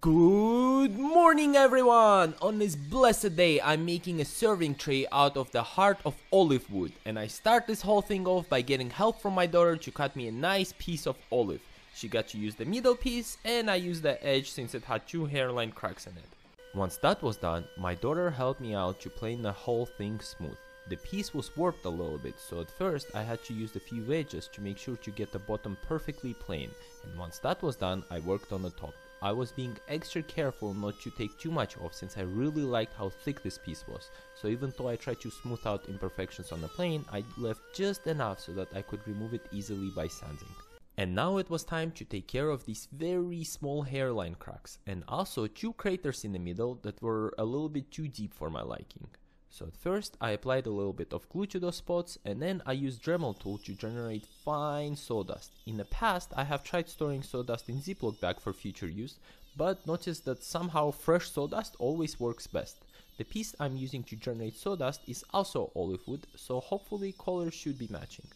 Good morning everyone! On this blessed day I'm making a serving tray out of the heart of olive wood and I start this whole thing off by getting help from my daughter to cut me a nice piece of olive. She got to use the middle piece and I used the edge since it had two hairline cracks in it. Once that was done, my daughter helped me out to plane the whole thing smooth. The piece was warped a little bit, so at first I had to use a few wedges to make sure to get the bottom perfectly plain, and once that was done, I worked on the top. I was being extra careful not to take too much off since I really liked how thick this piece was, so even though I tried to smooth out imperfections on the plane, I left just enough so that I could remove it easily by sanding. And now it was time to take care of these very small hairline cracks, and also two craters in the middle that were a little bit too deep for my liking. So at first I applied a little bit of glue to those spots and then I used Dremel tool to generate fine sawdust. In the past I have tried storing sawdust in Ziploc bag for future use, but noticed that somehow fresh sawdust always works best. The piece I'm using to generate sawdust is also olive wood, so hopefully colors should be matching.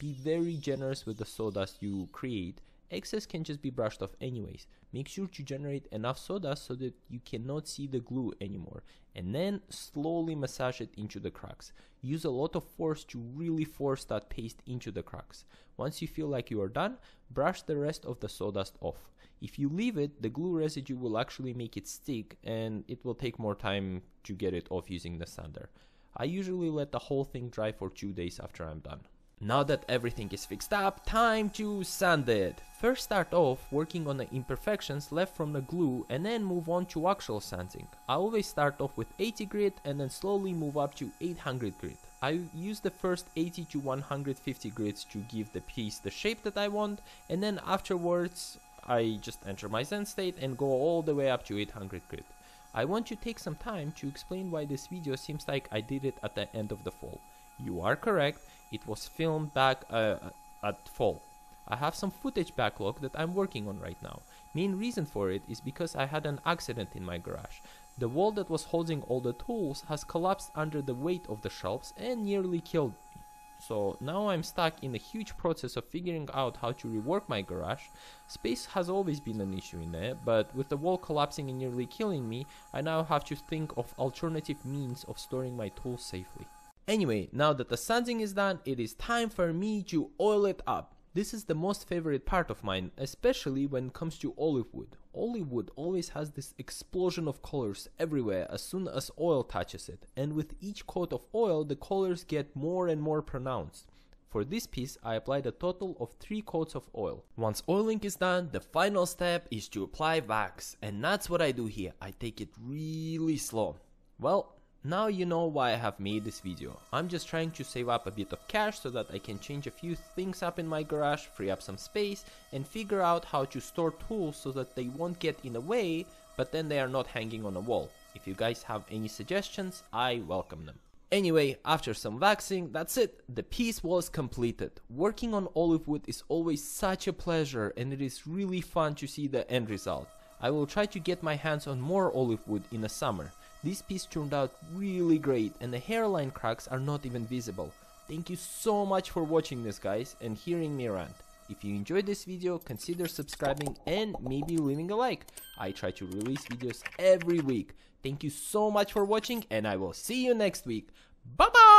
Be very generous with the sawdust you create excess can just be brushed off anyways. Make sure to generate enough sawdust so that you cannot see the glue anymore and then slowly massage it into the cracks. Use a lot of force to really force that paste into the cracks. Once you feel like you are done, brush the rest of the sawdust off. If you leave it, the glue residue will actually make it stick and it will take more time to get it off using the sander. I usually let the whole thing dry for 2 days after I'm done. Now that everything is fixed up, time to sand it. First start off working on the imperfections left from the glue and then move on to actual sanding. I always start off with 80 grit and then slowly move up to 800 grit. I use the first 80 to 150 grits to give the piece the shape that I want and then afterwards I just enter my Zen state and go all the way up to 800 grit. I want to take some time to explain why this video seems like I did it at the end of the fall. You are correct, it was filmed back uh, at fall. I have some footage backlog that I'm working on right now. Main reason for it is because I had an accident in my garage. The wall that was holding all the tools has collapsed under the weight of the shelves and nearly killed me. So now I'm stuck in a huge process of figuring out how to rework my garage. Space has always been an issue in there, but with the wall collapsing and nearly killing me, I now have to think of alternative means of storing my tools safely. Anyway, now that the sanding is done, it is time for me to oil it up. This is the most favorite part of mine, especially when it comes to olive wood. Olive wood always has this explosion of colors everywhere as soon as oil touches it, and with each coat of oil the colors get more and more pronounced. For this piece I applied a total of 3 coats of oil. Once oiling is done, the final step is to apply wax, and that's what I do here, I take it really slow. Well, now you know why I have made this video. I'm just trying to save up a bit of cash so that I can change a few things up in my garage, free up some space, and figure out how to store tools so that they won't get in the way, but then they are not hanging on a wall. If you guys have any suggestions, I welcome them. Anyway, after some waxing, that's it, the piece was completed. Working on olive wood is always such a pleasure and it is really fun to see the end result. I will try to get my hands on more olive wood in the summer. This piece turned out really great and the hairline cracks are not even visible. Thank you so much for watching this guys and hearing me rant. If you enjoyed this video, consider subscribing and maybe leaving a like. I try to release videos every week. Thank you so much for watching and I will see you next week. Bye bye!